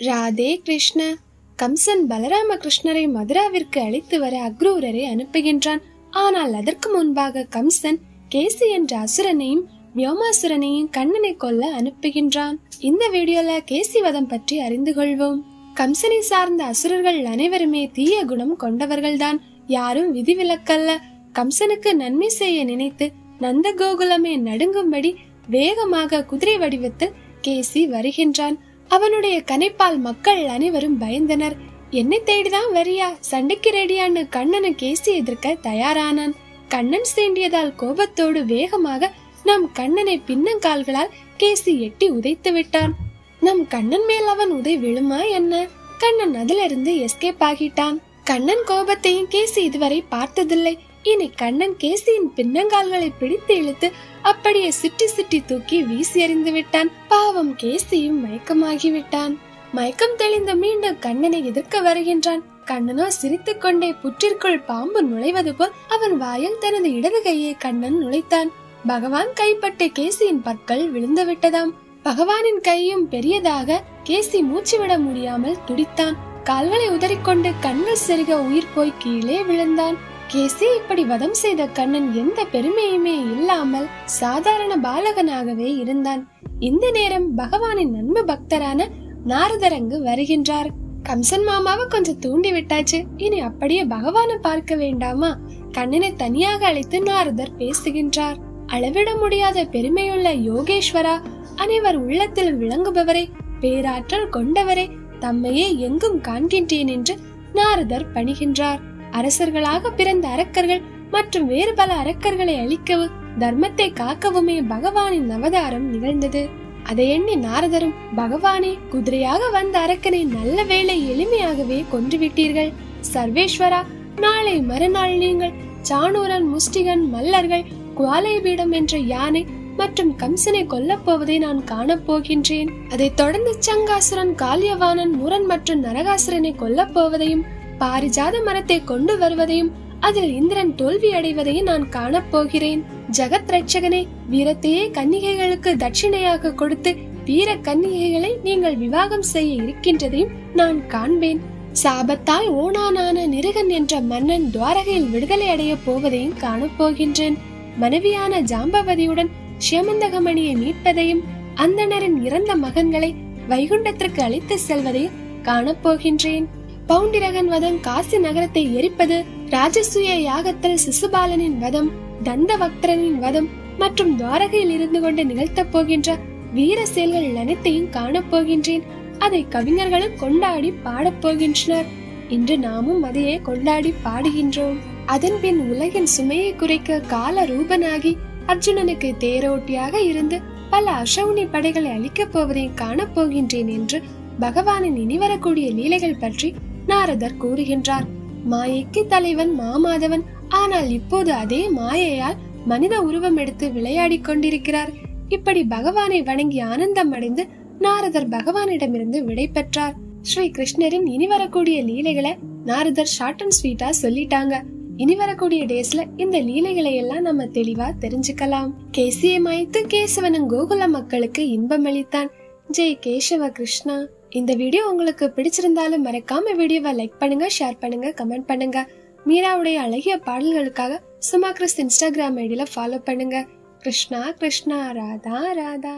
ராதே கிருஷ்ண. கம்சன் பலராம கிருஷ்ணரை மதுராவிற்கு அழைத்து வர அக்ரூரரை அனுப்புகின்றான். ஆனால் அதற்கு முன்பாக கம்சன் கேசி என்ற அசுரனையும் வியோமாசுரனையும் கண்ணனை கொல்ல அனுப்புகின்றான். இந்த வீடியோல கேசி வதம் பற்றி அறிந்து கொள்வோம். கம்சனை சார்ந்த அசுரர்கள் அனைவருமே தீய குணம் கொண்டவர்கள்தான். யாரும் விதிவிலக்கல்ல. கம்சனுக்கு நன்மை செய்ய நினைத்து நந்த கோகுலமே நடுங்கும்படி வேகமாக குதிரை வடிவத்தில் கேசி வருகின்றான். அவனுடைய கனைப்பால் மக்கள் அனைவரும் பயந்தனர். என்னை தேடிதான் வரியா? சண்டைக்கு ரெடியான்னு கண்ணனை கேசி எதிர்க்க தயாரானான். கண்ணன் சேண்டியதால் கோபத்தோடு வேகமாக நம் கண்ணனை பின்னங்கால்களால் கேசி எட்டி உதைத்து விட்டான். நம் கண்ணன் மேல் அவன் உதை விழுமா என்ன? கண்ணன் அதிலிருந்து எஸ்கேப் ஆகிட்டான். கண்ணன் கோபத்தையும் கேசி இதுவரை பார்த்ததில்லை. இனி கண்ணன் கேசியின் பின்னங்கால்களை பிடித்து இழுத்து அப்படியே சுற்றி சுற்றி தூக்கி வீசி எறிந்து விட்டான். பாவம் கேசியும் மயக்கமாகிவிட்டான். மயக்கம் தெளிந்து மீண்டும் கண்ணனை எதிர்க்க வருகின்றான். கண்ணனோ சிரித்துக் கொண்டே புற்றிற்குள் பாம்பு நுழைவது போல் அவன் வாயில் தனது இடது கையை கண்ணன் நுழைத்தான். பகவான் கைப்பட்ட கேசியின் பற்கள் விழுந்து விட்டதாம். பகவானின் கையும் பெரியதாக கேசி மூச்சு விட முடியாமல் துடித்தான். கால்களை உதறிக்கொண்டு கண்கள் செருக உயிர் போய் கீழே விழுந்தான். கேசி இப்படி வதம் செய்த கண்ணன் எந்த பெருமையுமே இல்லாமல் சாதாரண பாலகனாகவே இருந்தான். இந்த நேரம் பகவானின் நண்பு பக்தரான நாரதர் அங்கு வருகின்றார். கம்சன் மாமாவை கொஞ்சம் தூண்டி விட்டாச்சு. இனி அப்படியே பகவானை பார்க்க வேண்டாமா? கண்ணனை தனியாக அழைத்து நாரதர் பேசுகின்றார். அளவிட முடியாத பெருமையுள்ள யோகேஸ்வரா அனைவர் உள்ளத்தில் விளங்குபவரே பேராற்றல் கொண்டவரே தம்மையே எங்கும் காண்கின்றேன் என்று நாரதர் பணிகின்றார். அரசர்களாக பிறந்த அரக்கர்கள் மற்றும் வேறு பல அரக்கர்களை அழிக்கவும் தர்மத்தை காக்கவுமே பகவானின் அவதாரம் நிகழ்ந்தது. அதை எண்ணி நாரதரும் பகவானே குதிரையாக வந்த அரக்கனை நல்ல வேளை எளிமையாகவே கொன்றுவிட்டீர்கள். சர்வேஸ்வரா நாளை மறுநாள் நீங்கள் சாணூரன் முஷ்டிகன் மல்லர்கள் குவாலைபீடம் என்ற யானை மற்றும் கம்சனை கொல்லப் போவதை நான் காணப்போகின்றேன் அதைத் தொடர்ந்து சங்காசுரன் காளியவானன் முரன் மற்றும் நரகாசுரனை கொல்லப் போவதையும் பாரிஜாத மரத்தை கொண்டு வருவதையும் அதில் இந்திரன் தோல்வி அடைவதையும் நான் காணப் போகிறேன். ஜெகத் ரட்சகனே வீரத்தையே கன்னிகைகளுக்கு தட்சிணையாக கொடுத்து வீர கன்னிகைகளை நீங்கள் விவாகம் செய்ய இருக்கின்றதையும் நான் காண்பேன். சாபத்தால் ஓனானான நிருகன் என்ற மன்னன் துவாரகையில் விடுதலை அடைய போவதையும் காணப்போகின்றேன் மனைவியான ஜாம்பவதியுடன் ஷியமந்தகமணியை மீட்பதையும் அந்தணரின் இறந்த மகன்களை வைகுண்டத்திற்கு அழைத்து செல்வதையும் காணப்போகின்றேன் பவுண்டிரகன் வதம் காசி நகரத்தை எரிப்பது ராஜசூய யாகத்தில் சிசுபாலனின் வதம் தந்தவக்தரனின் வதம் மற்றும் துவாரகையில் இருந்து கொண்டு நிகழ்த்தப் போகின்ற வீர செயல்கள் அனைத்தையும் காணப்போகின்றேன் அதை கவிஞர்களும் கொண்டாடி பாடப் போகின்றனர். இன்று நாமும் அதையே கொண்டாடி பாடுகின்றோம். அதன் பின் உலகின் சுமையை குறைக்க கால ரூபனாகி அர்ஜுனனுக்கு தேரோட்டியாக இருந்து பல அசௌனி படைகளை அழிக்கப் போவதை காணப்போகின்றேன் என்று பகவானின் இனிவரக்கூடிய லீலைகள் பற்றி நாரதர் கூறுகின்றார் மாயைக்கு தலைவன் மாமாதவன். ஆனால் இப்போது அதே மாயையால் மனித உருவம் எடுத்து விளையாடிக் கொண்டிருக்கிறார். இப்படி பகவானை வணங்கி ஆனந்தம் அடைந்து நாரதர் பகவானிடமிருந்து விடை பெற்றார். ஸ்ரீ கிருஷ்ணரின் இனி வரக்கூடிய லீலைகளை நாரதர் ஷார்ட் அண்ட் ஸ்வீட்டா சொல்லிட்டாங்க. இனி வரக்கூடிய டேஸ்ல இந்த லீலைகளை எல்லாம் நம்ம தெளிவா தெரிஞ்சுக்கலாம். கேசியை மாய்த்து கேசவனும் கோகுல மக்களுக்கு இன்பம் அளித்தான். ஜெய் கேசவ கிருஷ்ணா. இந்த வீடியோ உங்களுக்கு பிடிச்சிருந்தாலும் மறக்காம வீடியோவை லைக் பண்ணுங்க ஷேர் பண்ணுங்க கமெண்ட் பண்ணுங்க. மீராவுடைய அழகிய பாடல்களுக்காக சுமா கிறிஸ்த் இன்ஸ்டாகிராம் ஐடியில ஃபாலோ பண்ணுங்க. கிருஷ்ணா கிருஷ்ணா ராதா ராதா.